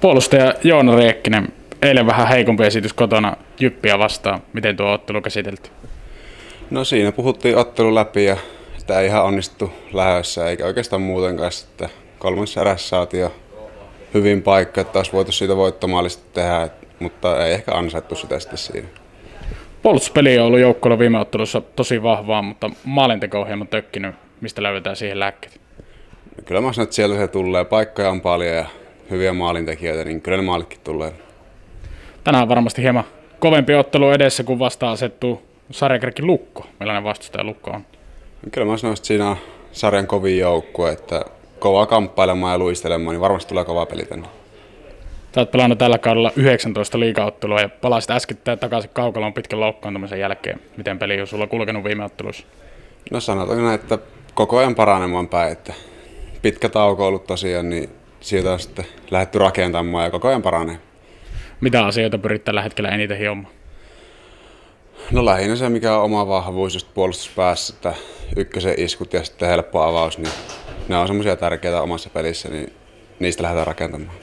Puolustaja Joona Riekkinen, eilen vähän heikompi esitys kotona Jyppiä vastaan. Miten tuo ottelu käsitelty? No siinä puhuttiin ottelu läpi ja tämä ei ihan onnistu lähössä eikä oikeastaan muutenkaan. Että kolmannessa erässä saatiin jo hyvin paikka, että olisi voitu siitä voittomaalista tehdä, mutta ei ehkä ansaittu sitä sitten siinä. Puolustuspeli on ollut joukkueella viime ottelussa tosi vahvaa, mutta maalinteko-ohjelma tökkinyt. Mistä löydetään siihen lääkkeet? Kyllä mä sanon, että sieltä se tulee. Paikkoja on paljon ja hyviä maalintekijöitä, niin kyllä ne maalitkin tulee. Tänään on varmasti hieman kovempi ottelu edessä, kun vastaan asettuu sarjakärki Lukko. Millainen vastustaja Lukko on? Kyllä mä sanoin, että siinä on sarjan kovin joukkue, että kovaa kamppailemaan ja luistelemaan, niin varmasti tulee kova peli tänne. Sä oot pelannut tällä kaudella 19 liigaottelua ja palasit äsken takaisin kaukalon pitkän loukkaantumisen jälkeen. Miten peli on sulla kulkenut viime ottelussa? No sanotaan että koko ajan paranemaan päin, että pitkä tauko ollut tosiaan, niin siitä on sitten lähdetty rakentamaan ja koko ajan paranee. Mitä asioita pyrit tällä hetkellä eniten hiomaan? No lähinnä se, mikä on oma vahvuus just puolustuspäässä, että ykkösen iskut ja sitten helppo avaus, niin ne on semmoisia tärkeitä omassa pelissä, niin niistä lähdetään rakentamaan.